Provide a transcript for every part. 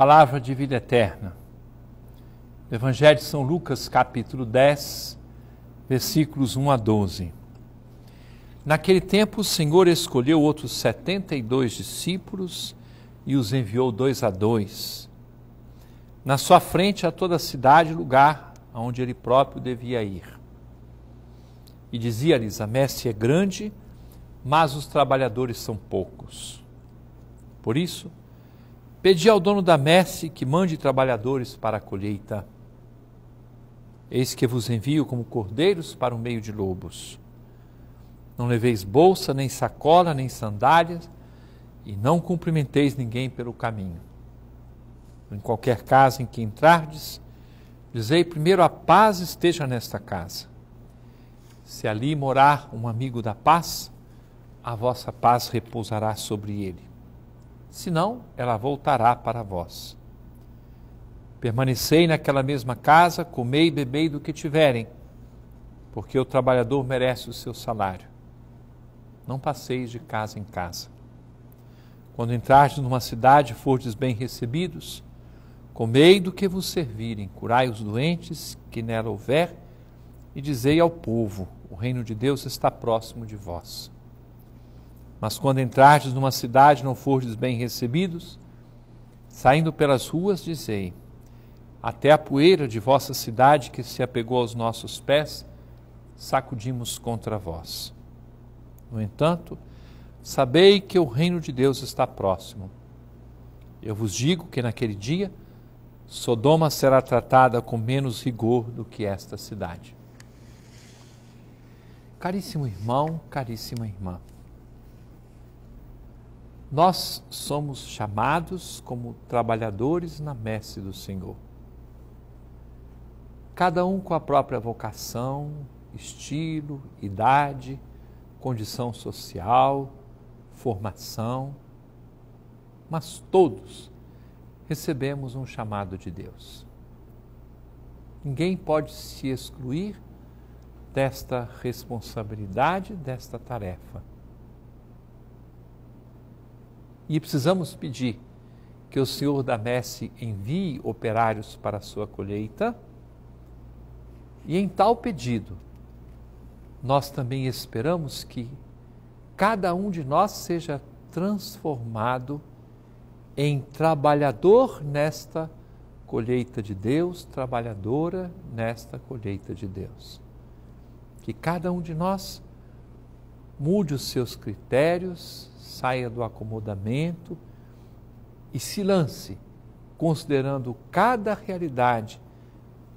Palavra de vida eterna. Evangelho de São Lucas, capítulo 10, versículos 1 a 12. Naquele tempo, o Senhor escolheu outros setenta e dois discípulos e os enviou dois a dois. Na sua frente a toda a cidade, lugar aonde ele próprio devia ir. E dizia-lhes: A messe é grande, mas os trabalhadores são poucos. Por isso, pedi ao dono da messe que mande trabalhadores para a colheita. Eis que vos envio como cordeiros para o meio de lobos. Não leveis bolsa, nem sacola, nem sandálias, e não cumprimenteis ninguém pelo caminho. Em qualquer casa em que entrardes, dizei primeiro a paz esteja nesta casa. Se ali morar um amigo da paz, a vossa paz repousará sobre ele. Senão, ela voltará para vós. Permanecei naquela mesma casa, comei e bebei do que tiverem, porque o trabalhador merece o seu salário. Não passeis de casa em casa. Quando entrardes numa cidade fordes bem recebidos, comei do que vos servirem, curai os doentes que nela houver, e dizei ao povo: o reino de Deus está próximo de vós. Mas quando entrardes numa cidade não fordes bem recebidos, saindo pelas ruas, dizei: até a poeira de vossa cidade que se apegou aos nossos pés, sacudimos contra vós. No entanto, sabei que o reino de Deus está próximo. Eu vos digo que naquele dia Sodoma será tratada com menos rigor do que esta cidade. Caríssimo irmão, caríssima irmã, nós somos chamados como trabalhadores na messe do Senhor cada um com a própria vocação, estilo, idade, condição social, formação, mas todos recebemos um chamado de Deus. Ninguém pode se excluir desta responsabilidade, desta tarefa. E precisamos pedir que o Senhor da Messe envie operários para a sua colheita e em tal pedido, nós também esperamos que cada um de nós seja transformado em trabalhador nesta colheita de Deus, trabalhadora nesta colheita de Deus. Que cada um de nós mude os seus critérios, saia do acomodamento e se lance, considerando cada realidade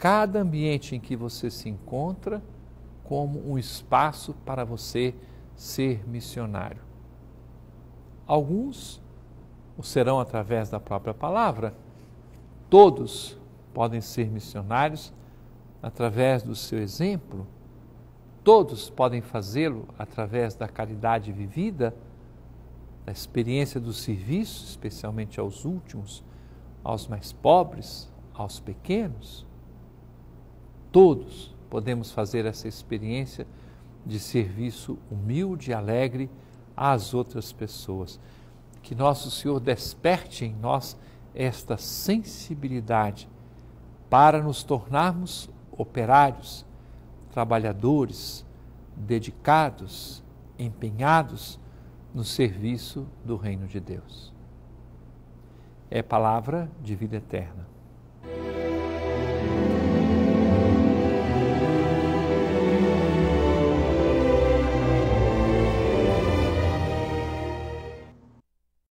cada ambiente em que você se encontra como um espaço para você ser missionário. Alguns o serão através da própria palavra, todos podem ser missionários através do seu exemplo, todos podem fazê-lo através da caridade vivida, da experiência do serviço, especialmente aos últimos, aos mais pobres, aos pequenos. Todos podemos fazer essa experiência de serviço humilde e alegre às outras pessoas. Que nosso Senhor desperte em nós esta sensibilidade para nos tornarmos operários, trabalhadores, dedicados, empenhados no serviço do Reino de Deus. É palavra de vida eterna.